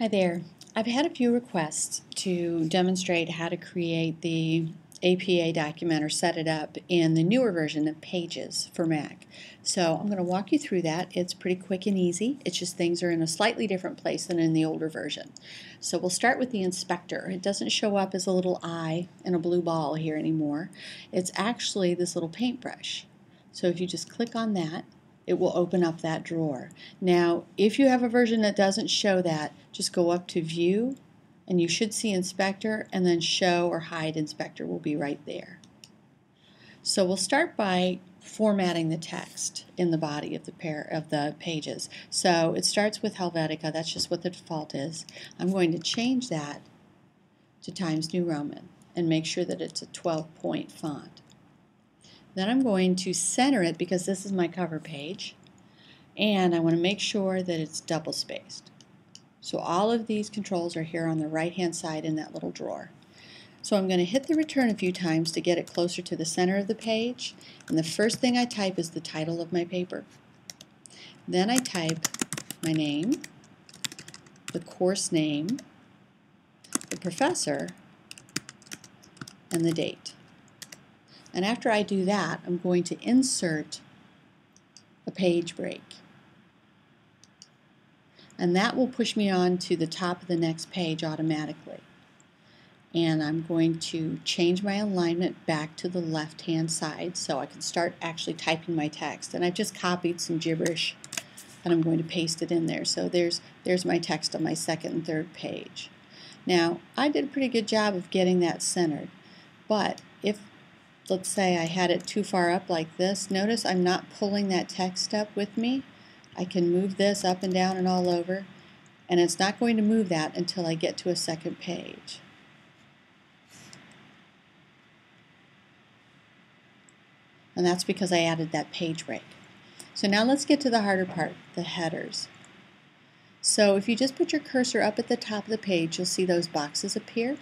Hi there. I've had a few requests to demonstrate how to create the APA document or set it up in the newer version of Pages for Mac. So I'm going to walk you through that. It's pretty quick and easy. It's just things are in a slightly different place than in the older version. So we'll start with the inspector. It doesn't show up as a little eye and a blue ball here anymore. It's actually this little paintbrush. So if you just click on that, it will open up that drawer. Now, if you have a version that doesn't show that, just go up to View, and you should see Inspector, and then Show or Hide Inspector will be right there. So we'll start by formatting the text in the body of the pair of the pages. So it starts with Helvetica, that's just what the default is. I'm going to change that to Times New Roman and make sure that it's a 12 point font. Then I'm going to center it because this is my cover page and I want to make sure that it's double spaced. So all of these controls are here on the right hand side in that little drawer. So I'm going to hit the return a few times to get it closer to the center of the page and the first thing I type is the title of my paper. Then I type my name, the course name, the professor, and the date. And after I do that, I'm going to insert a page break. And that will push me on to the top of the next page automatically. And I'm going to change my alignment back to the left hand side so I can start actually typing my text. And I've just copied some gibberish and I'm going to paste it in there. So there's, there's my text on my second and third page. Now, I did a pretty good job of getting that centered, but if let's say I had it too far up like this, notice I'm not pulling that text up with me. I can move this up and down and all over, and it's not going to move that until I get to a second page. And that's because I added that page break. So now let's get to the harder part, the headers. So if you just put your cursor up at the top of the page, you'll see those boxes appear.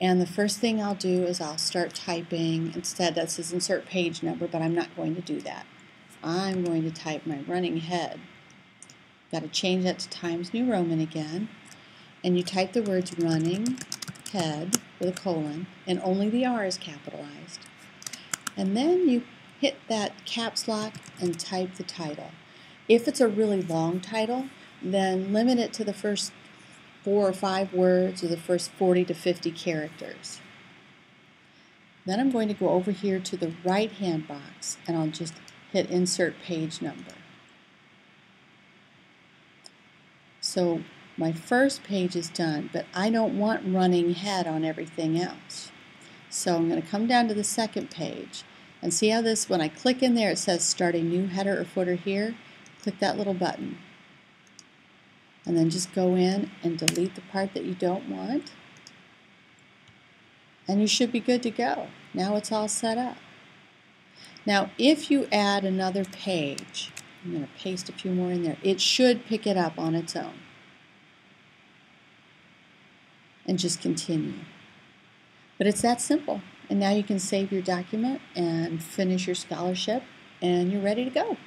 And the first thing I'll do is I'll start typing, instead that says insert page number, but I'm not going to do that. I'm going to type my running head. Got to change that to Times New Roman again. And you type the words running head with a colon, and only the R is capitalized. And then you hit that caps lock and type the title. If it's a really long title, then limit it to the first four or five words or the first 40 to 50 characters. Then I'm going to go over here to the right hand box and I'll just hit insert page number. So my first page is done, but I don't want running head on everything else. So I'm going to come down to the second page and see how this, when I click in there, it says start a new header or footer here. Click that little button and then just go in and delete the part that you don't want and you should be good to go. Now it's all set up. Now if you add another page, I'm going to paste a few more in there, it should pick it up on its own and just continue. But it's that simple. And now you can save your document and finish your scholarship and you're ready to go.